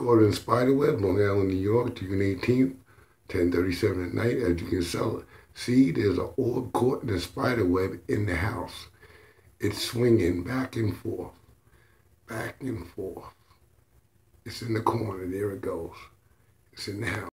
Caught in Spiderweb, Long Island, New York, June 18th, 1037 at night, as you can sell, it. see there's an orb caught in a spider web in the house. It's swinging back and forth, back and forth. It's in the corner, there it goes. It's in the house.